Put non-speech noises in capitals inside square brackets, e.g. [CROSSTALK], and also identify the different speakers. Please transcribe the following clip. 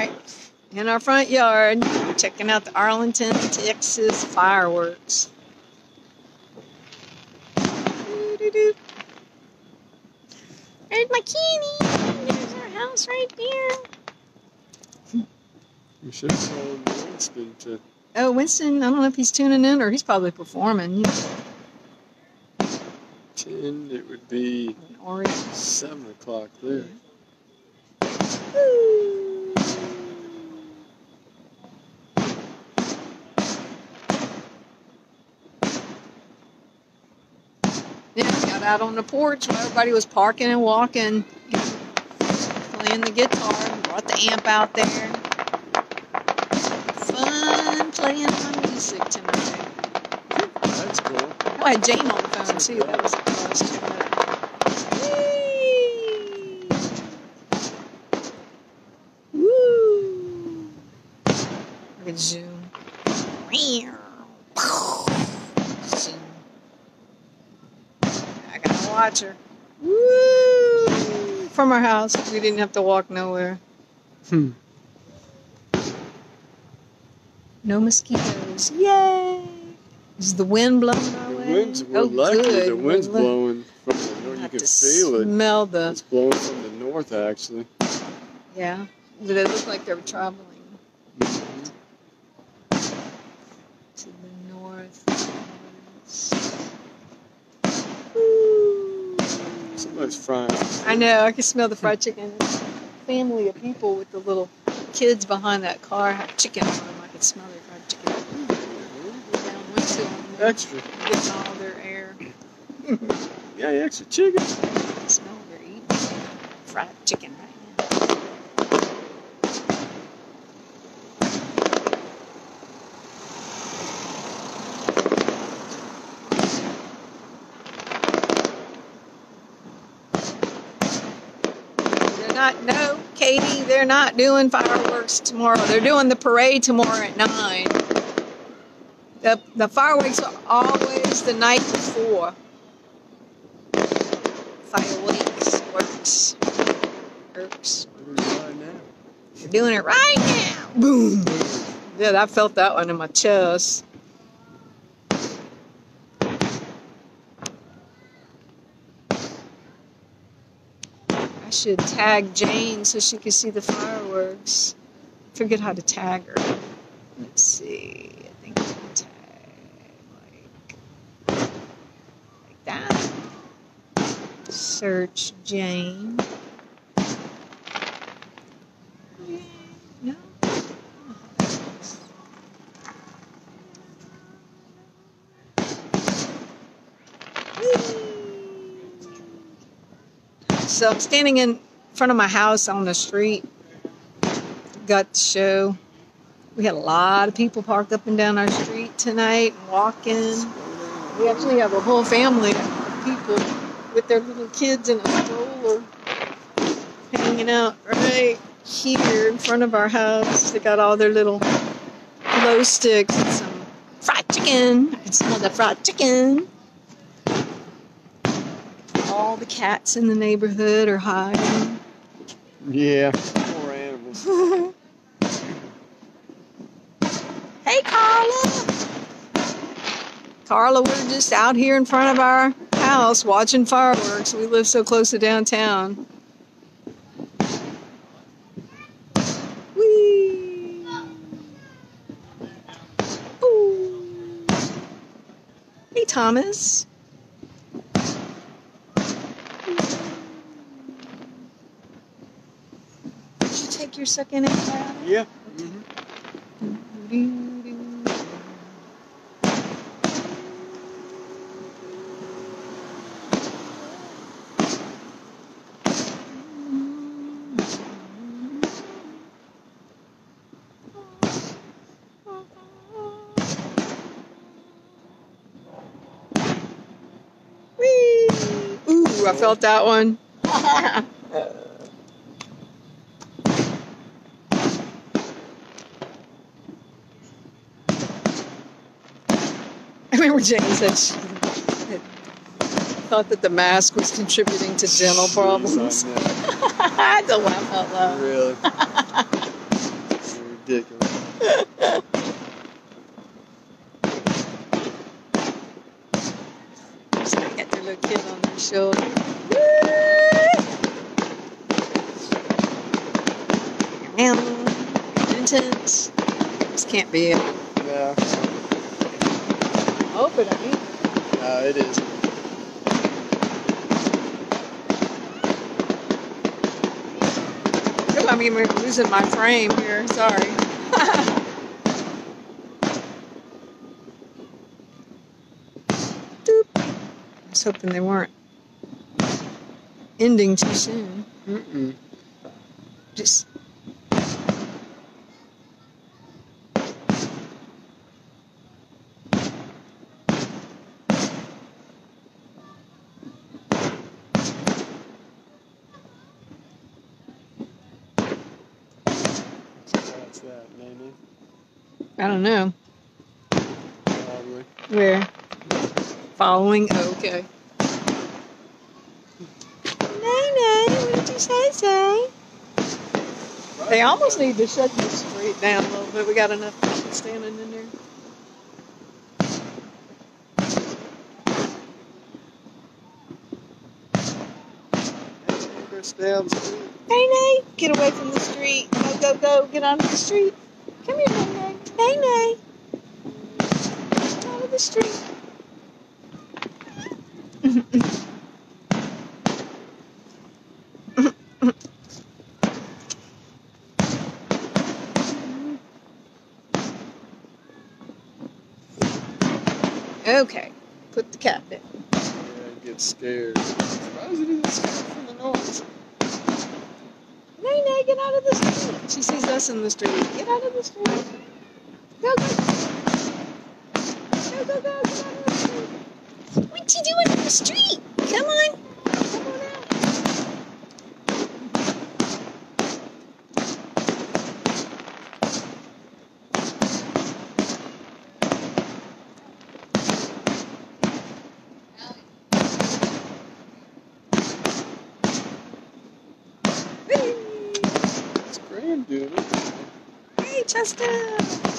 Speaker 1: right, in our front yard, checking out the Arlington, Texas fireworks. There's my kitty. There's our house right there.
Speaker 2: We should have told Winston to.
Speaker 1: Oh, Winston, I don't know if he's tuning in or he's probably performing. You know,
Speaker 2: 10, it would be
Speaker 1: orange.
Speaker 2: 7 o'clock there.
Speaker 1: Woo. Yeah, got out on the porch where everybody was parking and walking, playing the guitar, brought the amp out there. Fun playing my music tonight.
Speaker 2: That's cool.
Speaker 1: Oh, I had Jane on the phone too. That was a blast. Woo! Look at Zoom. Zoom. I gotta watch her. Woo! From our house, we didn't have to walk nowhere.
Speaker 2: Hmm.
Speaker 1: No mosquitoes. Yay! Is the wind blowing our
Speaker 2: The
Speaker 1: way?
Speaker 2: wind's, we're
Speaker 1: oh,
Speaker 2: lucky
Speaker 1: good.
Speaker 2: the wind's
Speaker 1: We're lu-
Speaker 2: blowing from the north. You can
Speaker 1: to
Speaker 2: feel it.
Speaker 1: Smell the
Speaker 2: It's blowing from the north, actually.
Speaker 1: yeah. Did it look like they were traveling
Speaker 2: Mhm.
Speaker 1: to the north? Woo.
Speaker 2: Frying.
Speaker 1: I know. I can smell the fried chicken. Family of people with the little kids behind that car have chicken on them. I can smell their fried chicken. And
Speaker 2: Extra.
Speaker 1: Getting all their air. [LAUGHS]
Speaker 2: Yeah, extra chicken.
Speaker 1: I can smell they're eating fried chicken right now. Not, no, Katie, they're not doing fireworks tomorrow. They're doing the parade tomorrow at 9. The, the fireworks are always the night before. Fireworks, works, works. They're doing it right now. Boom. Yeah, I felt that one in my chest. I should tag Jane so she can see the fireworks. Forget how to tag her. Let's see. I think I tag like like that. Search Jane. No. So I'm standing in front of my house on the street. Got the show. We had a lot of people parked up and down our street tonight walking. We actually have a whole family of people with their little kids in a stroller hanging out right here in front of our house. They got all their little glow sticks and some fried chicken. I smell the fried chicken. All the cats in the neighborhood are hiding.
Speaker 2: Yeah. Poor animals. [LAUGHS]
Speaker 1: Hey, Carla. Carla, we're just out here in front of our house watching fireworks. We live so close to downtown. Whee! Ooh. Hey, Thomas. Take your second antibiotic?
Speaker 2: Yeah. hmm
Speaker 1: Whee! Ooh, I felt that one. [LAUGHS] I remember Jane said she thought that the mask was contributing to dental problems. I [LAUGHS] to laugh out loud.
Speaker 2: Really. [LAUGHS] ridiculous.
Speaker 1: So they got their little kid on their shoulder. Intense. This can't be it. Hope it ain't.
Speaker 2: no, it is.
Speaker 1: I'm losing my frame here. Sorry. [LAUGHS] Doop. I was hoping they weren't ending too soon.
Speaker 2: Mm-mm.
Speaker 1: Just
Speaker 2: that, Nene?
Speaker 1: I don't know
Speaker 2: Probably.
Speaker 1: where. Following. Okay. Nay, nay. What did you say, say? They almost need to shut the street down a little bit. We got enough people standing in there.
Speaker 2: Stay on the street.
Speaker 1: Nay, nay. Get away from the street. Go, go, go. Get onto the street. Come here, nay, nay. Nay, nay. Get out of the street. [LAUGHS] Okay. Put the cat down.
Speaker 2: Gets scared. Surprised he didn't scared from the noise.
Speaker 1: Nay, nay, get out of the street. She sees us in the street. Get out of the street. Go, go. Go, go, go. Get out of the street. What you doing in the street? Come on. Come on out. Hey, Chester.